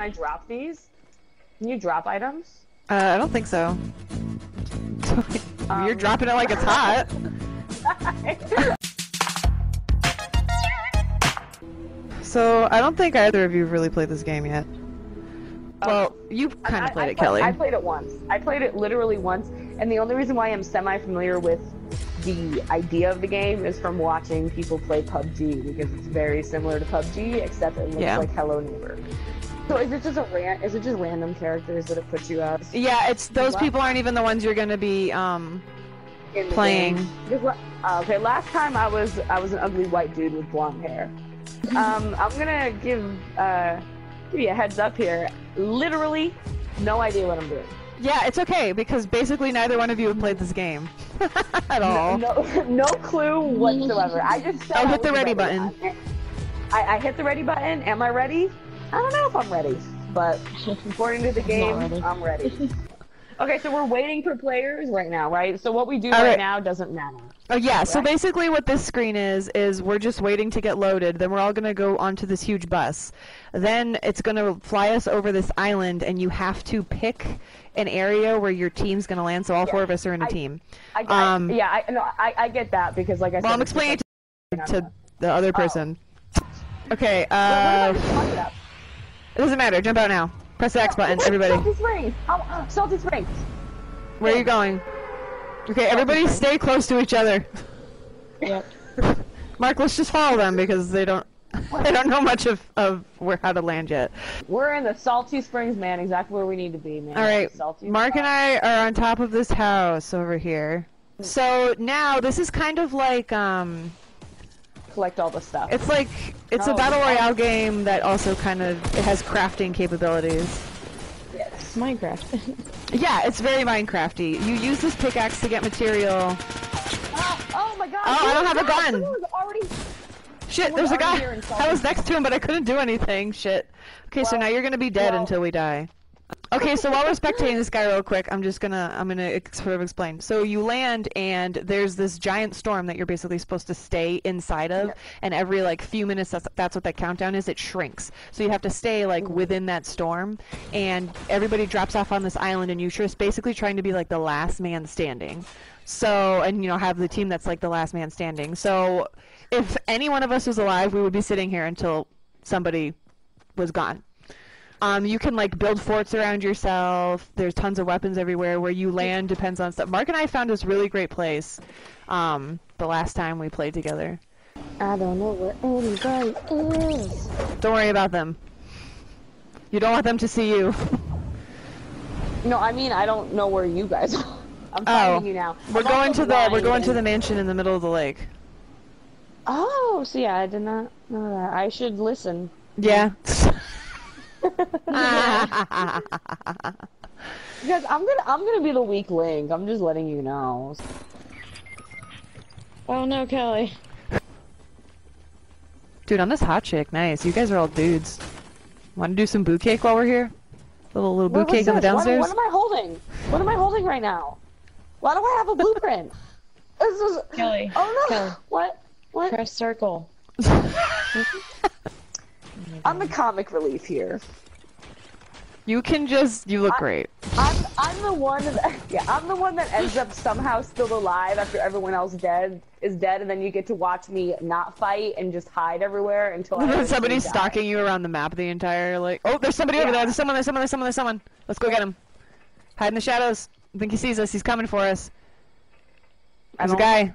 Can I drop these? Can you drop items? Uh, I don't think so. You're Um, dropping it like it's hot. So I don't think either of you have really played this game yet. Well, you kind of played I it, Kelly. I played it once. I played it literally once, and the only reason why I'm semi-familiar with the idea of the game is from watching people play PUBG because it's very similar to PUBG, except it looks Yeah. like Hello Neighbor. So is it just a ran? Is it just random characters that it puts you as? Yeah, it's those people aren't even the ones you're gonna be um in Playing. la- uh, okay, last time I was I was an ugly white dude with blonde hair. Um, I'm gonna give uh give you a heads up here. Literally, no idea what I'm doing. Yeah, it's okay because basically neither one of you have played this game at all. No, no clue whatsoever. I just said Oh, I hit the was ready button. I, I hit the ready button. Am I ready? I don't know if I'm ready, but according to the game, ready. I'm ready. okay, so we're waiting for players right now, right? So what we do right, right. now doesn't matter. Oh yeah, so basically what this screen is is we're just waiting to get loaded. Then we're all gonna go onto this huge bus. Then it's gonna fly us over this island, and you have to pick an area where your team's gonna land. So all four of us are in a I- team. I, Um, yeah, I no, I, I get that because like I said, Well, I'm explaining to, to the other person. Okay, What- what am I uh? It doesn't matter. Jump out now. Press the X button, everybody. Salty Springs. Oh, Salty Springs. Where are you going? Okay, everybody stay close to each other. Yep. Mark, let's just follow them because they don't they don't know much of, of where how to land yet. We're in the Salty Springs, man. Exactly where we need to be, man. All right, Salty Mark and I are on top of this house over here. So now this is kind of like um, collect all the stuff. it's like it's a Oh, battle okay. royale game that also kind of it has crafting capabilities. yes. Minecraft. Yeah, it's very Minecrafty. You use this pickaxe to get material. Oh, oh my god! Oh, I don't have a gun. Already. Shit, Someone's there's a guy. I was next to him, but I couldn't do anything. Shit. Okay, so now you're gonna be dead well- until we die. Okay, so while we're spectating this guy real quick, I'm just gonna I'm gonna ex- sort of explain. So you land and there's this giant storm that you're basically supposed to stay inside of, and every like few minutes that's that's what that countdown is. It shrinks, so you have to stay like mm. within that storm, and everybody drops off on this island, and you're just basically trying to be like the last man standing. So and you know have the team that's like the last man standing. So if any one of us was alive, we would be sitting here until somebody was gone. Um, you can like build forts around yourself. There's tons of weapons everywhere. Where you land depends on stuff. Mark and I found this really great place. Um, the last time we played together. I don't know where anybody is. Don't worry about them. You don't want them to see you. No, I mean I don't know where you guys are. I'm finding you now. We're I'm going to the we're going to the mansion in the middle of the lake. Oh, see, I did not know that. I should listen. Yeah. Because I'm gonna, I'm gonna be the weak link. I'm just letting you know. oh no, Kelly. Dude, I'm this hot chick. Nice. You guys are all dudes. Want to do some boot cake while we're here? Little little boot cake on the this? What- downstairs. What, am I holding? What am I holding right now? Why do I have a blueprint? this is. Kelly. Oh no! Kelly. What? What? Press circle. I'm the comic relief here. you can just you look I- great. I'm I'm the one that yeah I'm the one that ends up somehow still alive after everyone else dead is dead, and then you get to watch me not fight and just hide everywhere until I Somebody's stalking you around the map the entire like. Oh, there's somebody over there. There's someone. There's someone. There's someone. There's someone. Let's go get him. Hide in the shadows. I think he sees us. He's coming for us. There's a guy.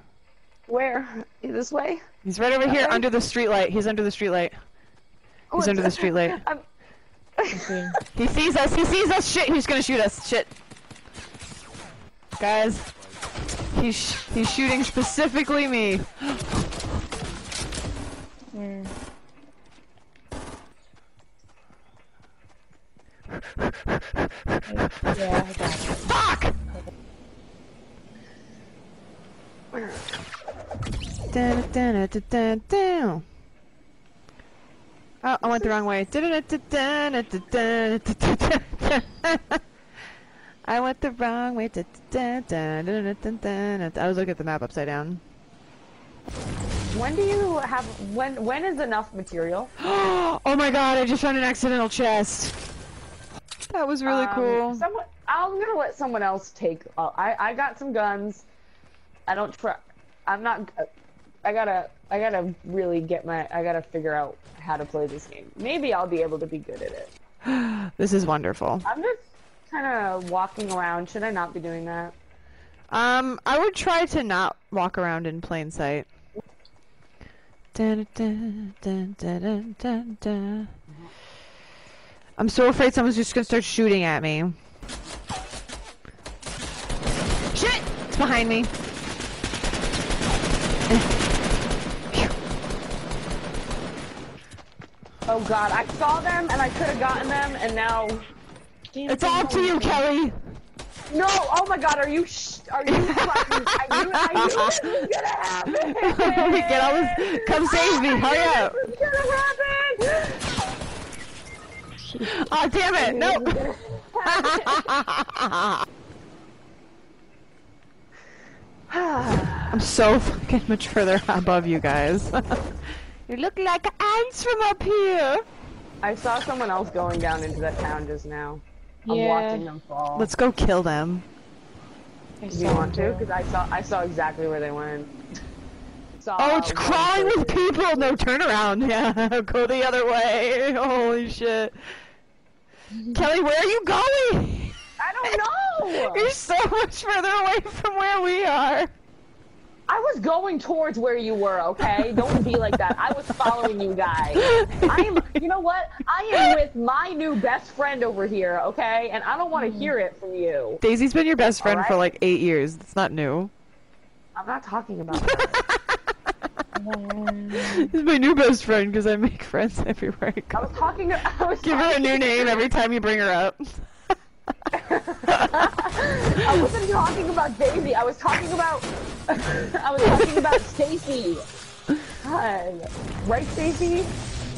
Where? This way? He's right over here under the streetlight. He's under the streetlight. He's under the streetlight. I'm, Okay. He sees us. He sees us. Shit. He's gonna shoot us. Shit. Guys, he's sh- he's shooting specifically me. Where? yeah, I got it. Fuck! Dun, dun, dun, dun, dun, dun. Oh, I went the wrong way. I went the wrong way. I was looking at the map upside down. When do you have when when is enough material? oh my god, I just found an accidental chest. That was really um, cool. Someone, I'm gonna let someone else take. Uh, I I got some guns. I don't try. I'm not. Uh, I gotta. I gotta really get my. I gotta figure out how to play this game. Maybe I'll be able to be good at it. This is wonderful. I'm just kind of walking around. Should I not be doing that? Um, I would try to not walk around in plain sight. Dun. I'm so afraid someone's just gonna start shooting at me. Shit! It's behind me. Oh God! I saw them and I could have gotten them, and now. It's all up to you, Kelly. No! Oh my God! Are you? Sh- are you? fucking- I knew, I knew this was gonna happen. Get all this. Come save me! Hurry up! This was gonna happen. Oh damn it! No! I'm so fucking much further above you guys. You look like ants from up here. I saw someone else going down into that town just now. I'm Yeah. watching them fall. Let's go kill them. I Do you want to? Because I saw I saw exactly where they went. Saw Oh, it's crawling with people. No, turn around. Yeah, go the other way. Holy shit. Kelly, where are you going? I don't know. You're so much further away from where we are. I was going towards where you were. Okay, don't be like that. I was following you guys. I'm. You know what? I am with my new best friend over here. Okay, and I don't want to hear it from you. Daisy's been your best friend for like eight years. It's not new. I'm not talking about that. He's my new best friend because I make friends everywhere I I was talking. I was Give her a new name every time you bring her up. I wasn't talking about Daisy. I was talking about. I was talking about Stacy. God. Right, Stacy?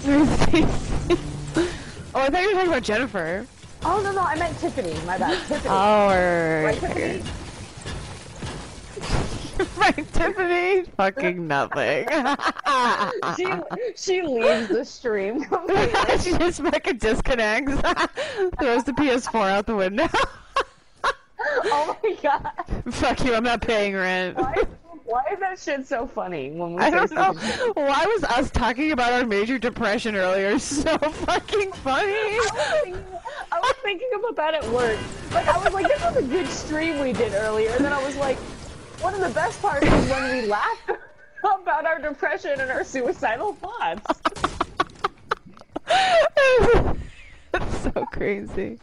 oh, I thought you were talking about Jennifer. Oh no no, I meant Tiffany. My bad, Tiffany. Oh, right, right. Tiffany? right, Tiffany. Fucking nothing. She she leaves the stream completely. she just fucking disconnects. Throws the PS4 out the window. oh my god. Fuck you, I'm not paying rent. Why, why is that shit so funny when we I don't know. something? Why was us talking about our major depression earlier so fucking funny? I was, thinking, I was thinking about that at work. Like I was like, this was a good stream we did earlier, and then I was like, one of the best parts is when we laughed about our depression and our suicidal thoughts. That's so crazy.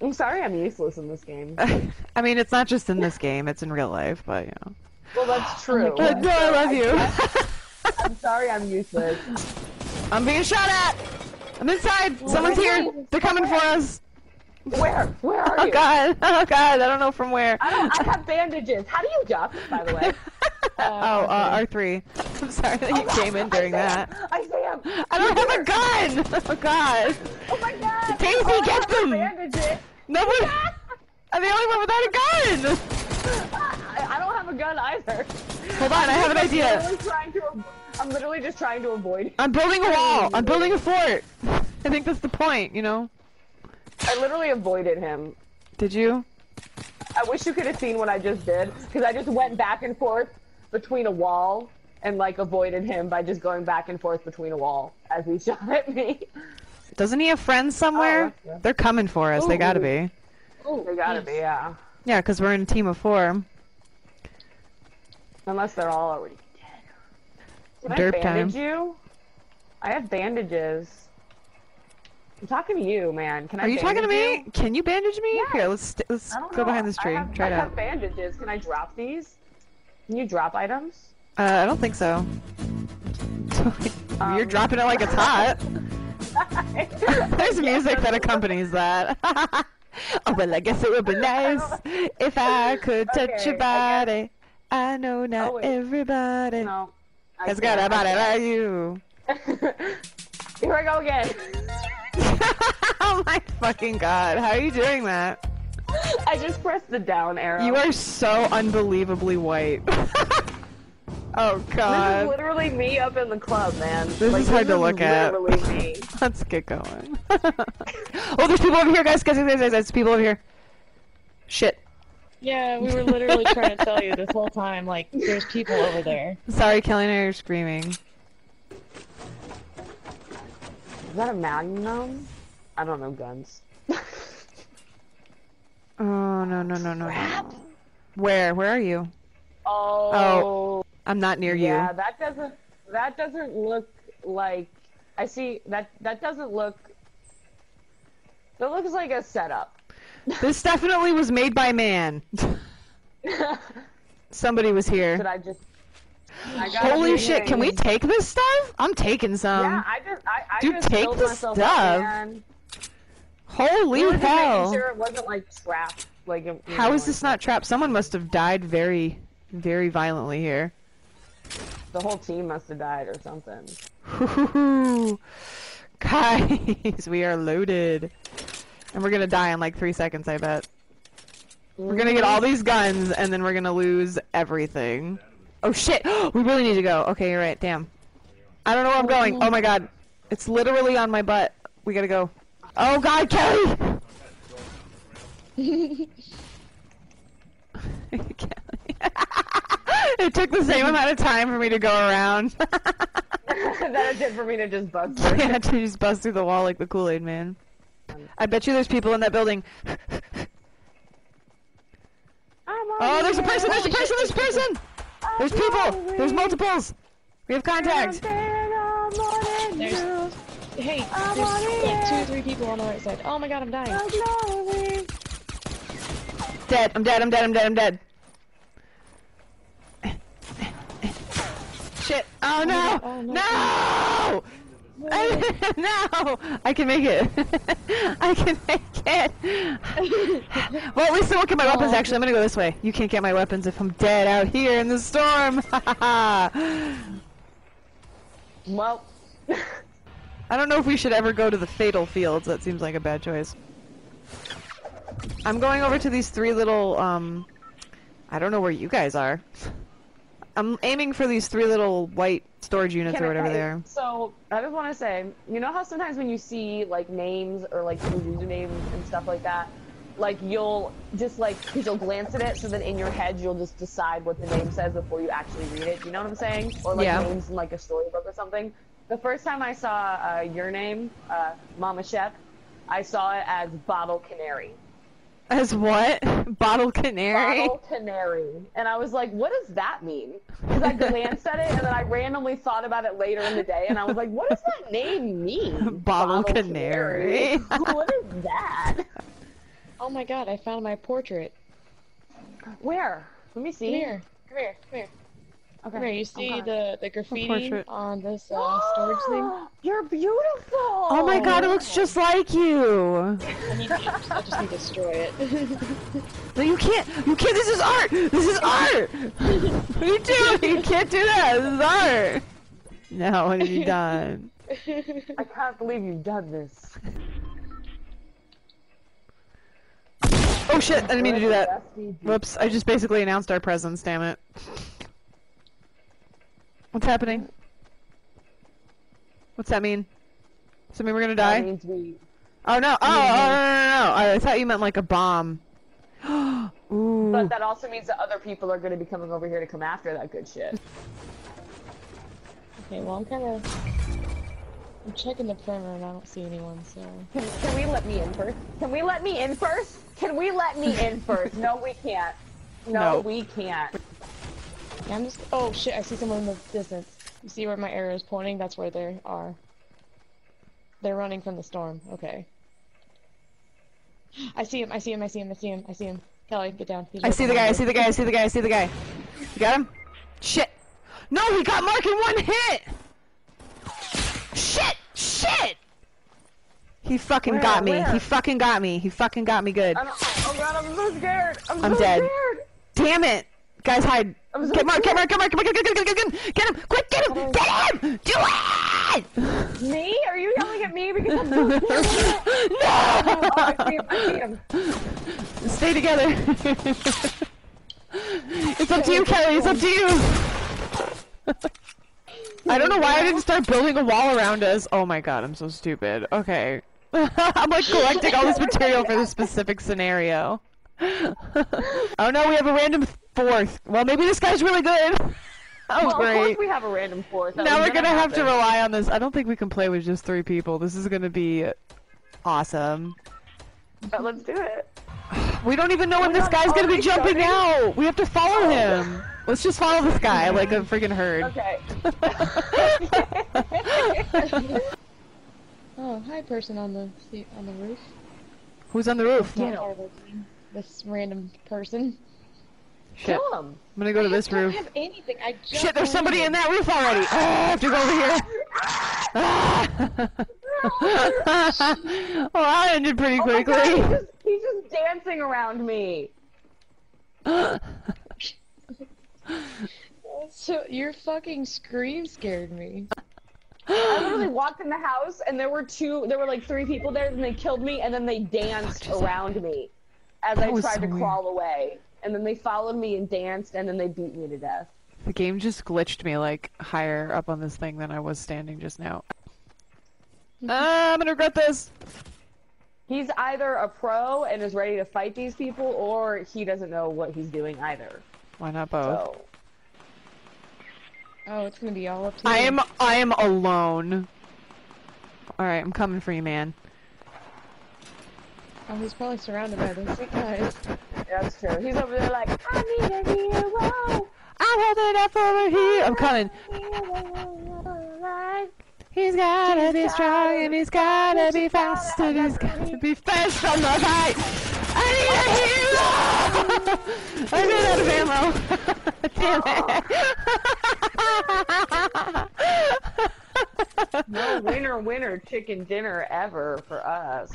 I'm sorry I'm useless in this game. I mean, it's not just in this game; it's in real life. But you know. Well, that's true. God. Uh, no, I love you. I'm sorry I'm useless. I'm being shot at. I'm inside. Someone's here. They're coming for us. Where? Where are Oh you? god. Oh god. I don't know from where. I don't. I have bandages. How do you jump? By the way. oh, uh, R3. I'm sorry that you Oh, came in during I that. him. I see him. I don't have a gun. Oh god. Oh my god. Daisy, oh, get them. Bandages. one... I'm the only one without a gun. I, I don't have a gun either. Hold on, I have an idea. literally to. I'm literally just trying to avoid. I'm building a wall. I'm building a fort. I think that's the point, you know. I literally avoided him. Did you? I wish you could have seen what I just did, because I just went back and forth between a wall and like avoided him by just going back and forth between a wall as he shot at me. Doesn't he have friends somewhere? Oh, yeah. They're coming for us. They gotta be. Ooh, they gotta be, yeah. Yeah, because we're in a team of four. Unless they're all already dead. Can Derp I time. bandage you? I have bandages. I'm talking to you, man. Can I Are you talking to me? you? Can you bandage me? Yes. Here, let's let's go know. behind this I tree. have, Try I it out. have bandages. Can I drop these? Can you drop items? Uh, I don't think so. You're Um, dropping it like it's hot. There's music that accompanies that. oh well, I guess it would be nice if I could touch Okay, your body. I know not wait. everybody No. I has got a body like you. Here I go again. Oh my fucking god! How are you doing that? I just pressed the down arrow. You are so unbelievably white. Oh god. This is god. literally me up in the club, man. This is hard to look at. me. Let's get going. oh, there's people over here, guys. Guys, guys, guys, guys. There's people over here. Shit. Yeah, we were literally trying to tell you this whole time, like, there's people over there. Sorry, Kelly and I are screaming. That a magnum? I don't know guns. Oh no no no no no. Where? Where are you? Oh. oh I'm not near Yeah, you. that doesn't. That doesn't look like. I see that. That doesn't look. That looks like a setup. This definitely was made by man. Somebody was here. Should I just? Holy shit! Can we take this stuff? I'm taking some. Yeah, I just. I, I Dude, just take the stuff. Holy We hell! sure it wasn't like trapped. Like. How know, is this like, not trapped? Someone must have died very, very violently here. The whole team must have died or something. Guys, we are loaded. And we're gonna die in like three seconds, I bet. We're gonna get all mm-hmm. these guns, and then we're gonna lose everything. Oh shit! we really need to go. Okay, you're right. Damn. I don't know where I'm going. Oh my god. It's literally on my butt. We gotta go. Oh god, Kelly! Kelly. it took the same amount of time for me to go around. that is it for me to just bust through. yeah, to just bust through the wall like the Kool-Aid man. I bet you there's people in that building. Oh, there's a person! There's a person! There's a person! There's people! There's multiples! We have contact! There's, hey, there's like two or three people on the right side. Oh my god, I'm dying. Dead! I'm dead! I'm dead! I'm dead! I'm dead! Shit! Oh no! oh, no. No! I, no! I can make it! I can make it! well, at least I won't get my weapons. Oh. Actually, I'm gonna go this way. You can't get my weapons if I'm dead out here in the storm! Well, I don't know if we should ever go to the fatal fields. That seems like a bad choice. I'm going over to these three little, um... I don't know where you guys are. I'm aiming for these three little white storage units can or whatever hey, they are. So I just want to say, you know how sometimes when you see like names or like usernames and stuff like that, like you'll just like because you'll glance at it, so then in your head you'll just decide what the name says before you actually read it. You know what I'm saying? Or like Yeah. names in like a storybook or something. The first time I saw uh, your name, uh, Mama Shep, I saw it as Bottle Canary. As what? Bottle canary? Bottle Canary. And I was like, what does that mean? Because I glanced at it and then I randomly thought about it later in the day and I was like, what does that name mean? Bottle Canary. what is that? Oh my god, I found my portrait. Where? Let me see. Come here. Come here. Come here. Okay. Here. You see Okay. the, the graffiti portrait? on this uh, storage thing? You're beautiful. Oh my god, it looks just like you! I, need to, I just need to destroy it. No, you can't! You can't! This is art! This is art! what are you doing? You can't do that! This is art! Now, what have you done? I can't believe you've done this. Oh shit, I didn't mean to do that. Whoops, I just basically announced our presence, damn it. What's happening? What's that mean? Does that mean we're gonna That die? means we. Oh no, oh, oh, no, no, no, no, I thought you meant like a bomb. Ooh. But that also means that other people are going to be coming over here to come after that good shit. okay, well, I'm kind of... I'm checking the perimeter and I don't see anyone, so... Can, can we let me in first? Can we let me in first? Can we let me in first? No, we can't. No, No. we can't. Yeah, I'm just... Oh shit, I see someone in the distance. You see where my arrow is pointing? That's where they are. They're running from the storm. Okay. I see him, I see him, I see him, I see him, I see him. Kelly, get down. He's I see the guy, I see the guy, I see the guy, I see the guy. You got him? Shit! No, he got Mark in one hit! Shit! Shit! He fucking Where? got me. Where? He fucking got me. He fucking got me good. I don't, oh god, I'm so scared. I'm, I'm so dead. scared. Damn it! Guys, hide. Get Mark, get. Mark, get Mark, get Mark, get, get, get, get, get, get him! Quick, get him! Oh. Get him! Do it! Me? Are you yelling at me because I'm so scared? no! oh, I see him. I see him. Stay together. it's up to you, Kelly. It's up to you. I don't know why I didn't start building a wall around us. Oh my god, I'm so stupid. Okay. I'm like collecting all this material for this specific scenario. oh no, we have a random fourth. Well, maybe this guy's really good. Oh, well, of course great. we have a random fourth. That Now we're gonna have to rely on this. I don't think we can play with just three people. This is gonna be awesome. But let's do it. We don't even know when this not guy's gonna be jumping starting? out. We have to follow oh. him. Let's just follow this guy like a freaking herd. Okay. Oh, hi, person on the seat on the roof. Who's on the roof? Not Yeah. part of the team. This random person. Shit. Kill him. I'm gonna go to this I don't have anything. I just Shit, there's somebody in that roof already. Oh, I have to go over here. Ah. well, that ended pretty Oh my God, he's, quickly. just, he's just dancing around me. So your fucking scream scared me. I literally walked in the house and there were two, there were like three people there, and they killed me, and then they danced around me as That I tried so to weird. crawl away. And then they followed me and danced, and then they beat me to death. the game just glitched me like higher up on this thing than I was standing just now. Ah, I'm gonna regret this. He's either a pro and is ready to fight these people, or he doesn't know what he's doing either. Why not both? So, Oh, it's gonna be all up to I you. am I am alone. Alright, I'm coming for you, man. Oh, he's probably surrounded by those guys. yeah, that's true. He's over there like, I need a hero. I'm holding up over here. I'm coming. He's gotta be strong and he's gotta be fast and he's gotta be fast on the fight. I need a hero! I ran out of ammo. Damn it. No winner, winner, chicken dinner ever for us.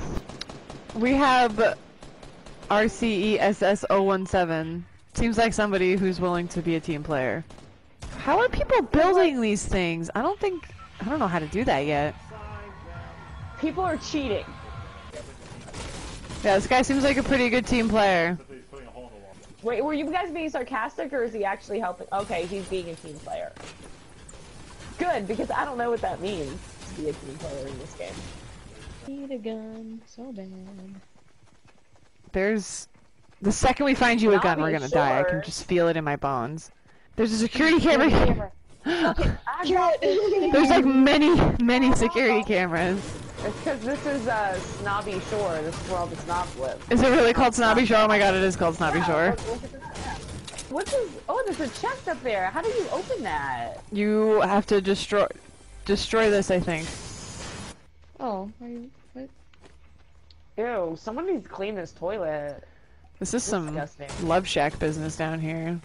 We have E RCESS017. Seems like somebody who's willing to be a team player. How are people building these things? I don't think I don't know how to do that yet. People are cheating. Yeah, this guy seems like a pretty good team player. Wait, were you guys being sarcastic or is he actually helping? Okay, he's being a team player. Good, because I don't know what that means to be a team player in this game. Need a gun so bad. There's the second we find you a gun, we're gonna die. I can just feel it in my bones. There's a security camera. here. I There's like many, many security cameras. It's because this is uh, Snobby Shore. This is where all the snobs live. Is it really called Snobby Shore? Oh my god, it is called Snobby Shore. Look- look. What's this? Oh, there's a chest up there. How do you open that? You have to destroy destroy this, I think. Oh, are you? What? Ew, someone needs to clean this toilet. This is some Disgusting. Love Shack business down here.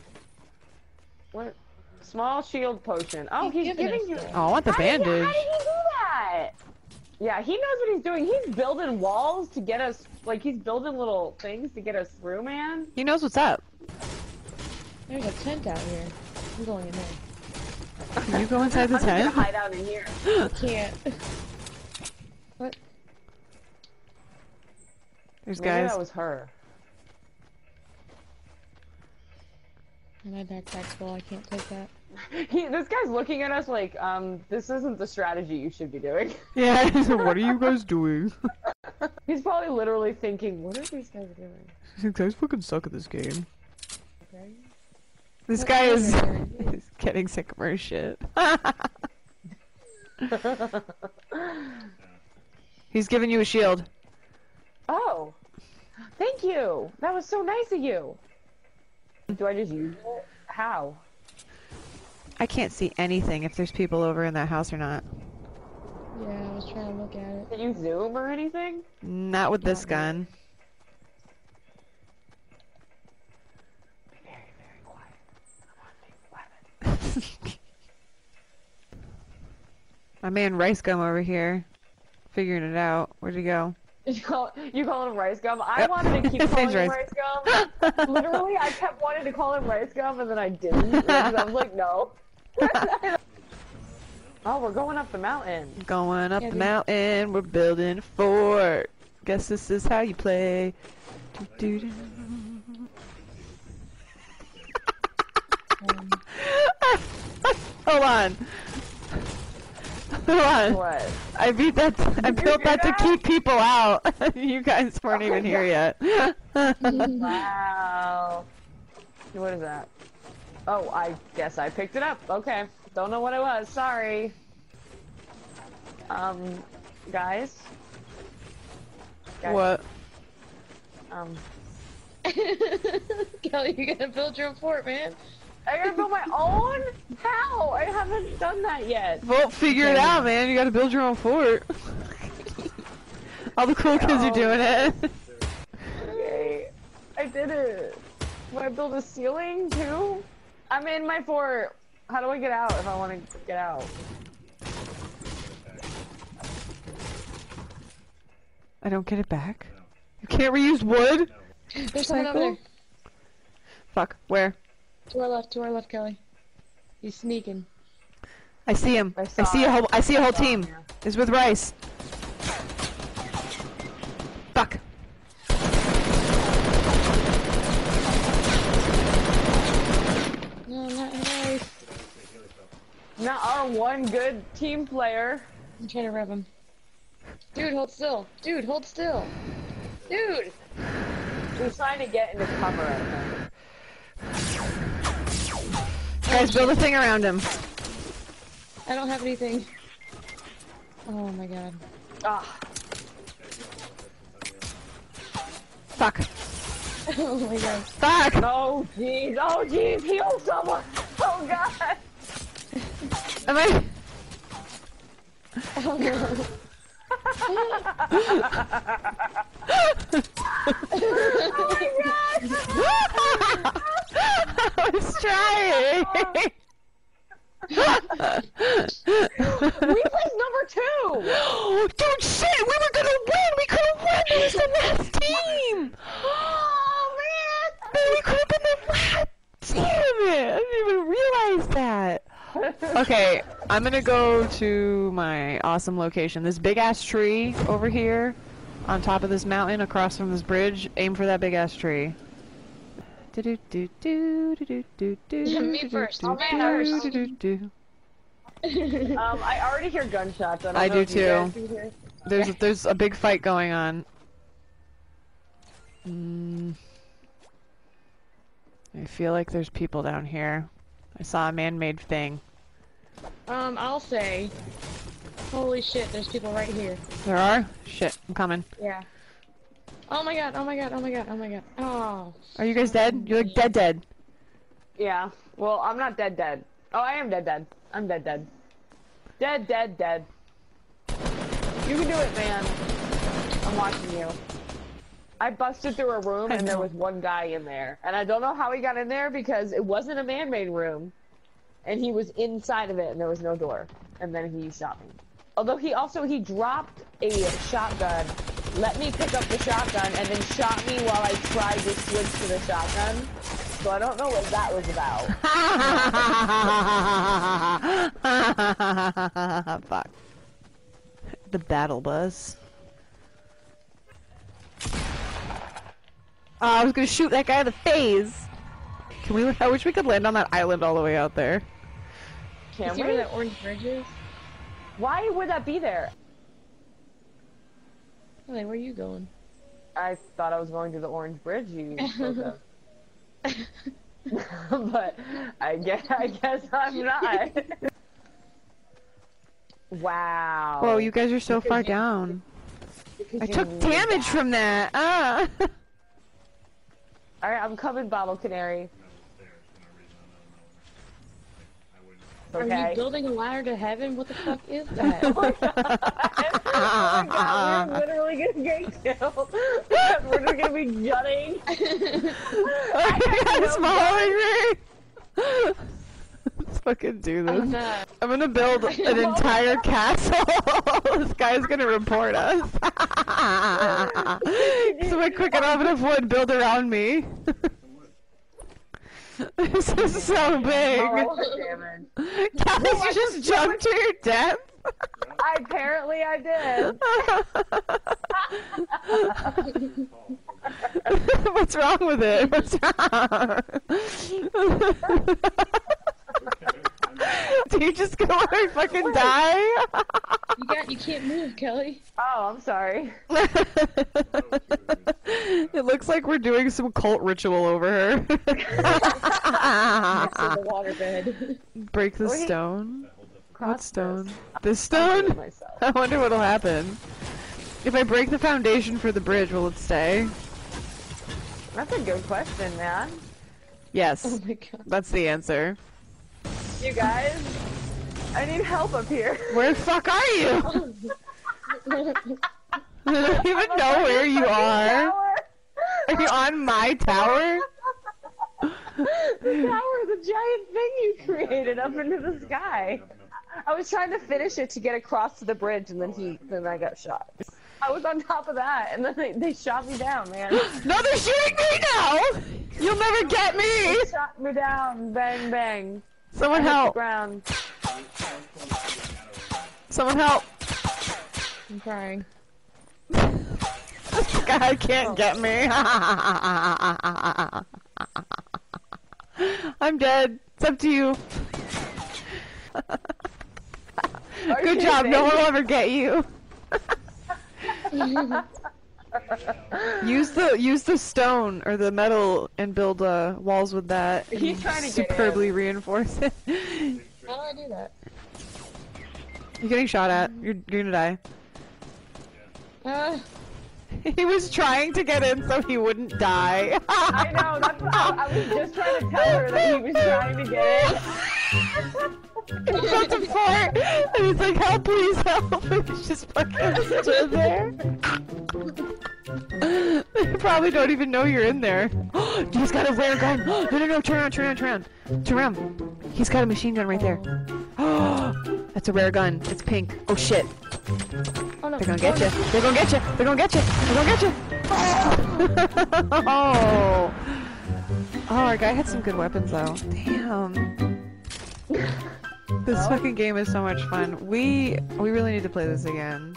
What? Small shield potion. Oh, He's he's, giving giving you. Oh, I want the How did, he, bandage. how did he do that? Yeah, he knows what he's doing. He's building walls to get us. Like he's building little things to get us through, man. He knows what's up. There's a tent out here. I'm going in there. Can you go inside the I'm just gonna tent? hide out in here. I can't. What? There's Maybe guys. that was her. My backpack's full. I can't take that. He, this guy's looking at us like, um, this isn't the strategy you should be doing. Yeah. what are you guys doing? He's probably literally thinking, what are these guys doing? These guys fucking suck at this game. Okay. This What guy is is, getting sick of our shit. He's giving you a shield. Oh, thank you. That was so nice of you. Do I just use it? How? I can't see anything if there's people over in that house or not. Yeah, I was trying to look at it. Can you zoom or anything? Not with this gun. Be very, very quiet. I want to the weapon. My man Rice Gum over here, figuring it out. Where'd he go? You call, you call him rice gum. I Yep. wanted to keep calling him Rice. gum. Literally, I kept wanting to call him rice gum, and then I didn't. Because I was like, no. oh, we're going up the mountain. Going up Yeah, the dude. mountain, we're building a fort. Guess this is how you play. Doo-doo-doo. Um, Hold on. Hold on. What? I beat that. I built do that to keep people out. you guys weren't even here yet. Wow. What is that? Oh, I guess I picked it up. Okay. Don't know what it was. Sorry. Um, guys. Guys, what? Um, Kelly, you gotta build your fort, man. I gotta build my own? How? I haven't done that yet. Well, figure it out, man. You gotta build your own fort. All the cool kids are Oh. doing it. Okay. I did it. Will I build a ceiling too? I'm in my fort. How do I get out if I want to get out? I don't get it back. You can't reuse wood. There's someone over there. Fuck. Where? To our left, to our left, Kelly. He's sneaking. I see him. I I, saw see a whole. I see a whole saw it, team. yeah. It's with Rice. Fuck. No, not nice. Not our one good team player. I'm trying to rev him. Dude, hold still. Dude, hold still. Dude! He's trying to get into cover. Guys, build a thing around him. I don't have anything. Oh my god. Ah, Fuck. Oh my god. Fuck. no, jeez, oh jeez, heal someone. Oh god. Am I? Oh no. I was trying. We placed number two. Dude, shit! We were gonna win. We could have won. It was the last team. Oh man. Man, we could have been the last. Damn it! I didn't even realize that. Okay, I'm gonna go to my awesome location. This big ass tree over here, on top of this mountain, across from this bridge. Aim for that big ass tree. Do do do do do do do Yeah, me do, first. do, I'll do, first. do, do, do. Um, I already hear gunshots. I, I do if you guys too. There's there's a big fight going on. Mm. I feel like there's people down here. I saw a man-made thing. Um, I'll say. Holy shit, there's people right here. There are? Shit, I'm coming. Yeah. Oh my god, oh my god, oh my god, oh my god. Oh. Are you guys dead? You're like dead dead. Yeah. Well, I'm not dead. Dead. Oh, I am dead. Dead. I'm dead. Dead. Dead. Dead. Dead. You can do it, man. I'm watching you. I busted through a room and there was one guy in there, and I don't know how he got in there because it wasn't a man-made room, and he was inside of it and there was no door, and then he shot me. Although he also he dropped a shotgun, let me pick up the shotgun, and then shot me while I tried to switch to the shotgun. So I don't know what that was about. Fuck. The battle bus. Oh, ah, I was gonna shoot that guy in the face. Can we? I wish we could land on that island all the way out there. Can See we? where that orange bridge is? Why would that be there? Kelly, where are you going? I thought I was going to the Orange Bridge. You spoke of. but I guess I guess I'm not. wow. Whoa, you guys are so Because far you- down. I took damage that. from that. Ah. All right, I'm coming, Bottle Canary. Are you building a ladder to heaven? What the fuck is that? oh my god, oh we're literally gonna get killed. we're just gonna be jutting. I got no a small ring. Let's fucking do oh this. no. I'm gonna build an entire castle. this guy's gonna report us. so I quick enough enough wood build around me. this is so big. Oh, you just jumped to your death. I, apparently I did. What's wrong with it? What's wrong? Do just gonna let her fucking die? You got. You can't move, Kelly. Oh, I'm sorry. it looks like we're doing some cult ritual over her. The waterbed. Break the Wait. stone. What Cross stone? this. This I'll do it stone? I wonder what'll happen. If I break the foundation for the bridge, will it stay? That's a good question, man. Yes. Oh my god. That's the answer. You guys, I need help up here. Where the fuck are you? I don't even know where you are. Are you on my tower? the tower is a giant thing you created up into the sky. I was trying to finish it to get across to the bridge, and then he, then I got shot. I was on top of that, and then they, they shot me down, man. No, they're shooting me now! You'll never get me! They shot me down, bang bang. Someone I hit the help! ground. Someone help! I'm crying. This guy can't get me. I'm dead. It's up to you. Good job. No one will ever get you. use the use the stone or the metal and build uh, walls with that. He's trying to get superbly reinforce it. How do I do that? You're getting shot at. You're you're gonna die. Uh, He was trying to get in so he wouldn't die. I know, that's what I, I was just trying to tell her that he was trying to get in. He's about to fart, and he's like, "Help, please help!" He's just fucking stood there. they probably don't even know you're in there. he's got a rare gun. no, no, no! Turn around, turn around, turn around, turn around. He's got a machine gun right there. That's a rare gun. It's pink. Oh shit! oh no. They're gonna get oh, you. They're gonna get you. They're gonna get you. They're gonna get you. oh. Oh, our guy had some good weapons though. Damn. This fucking game is so much fun. We we really need to play this again.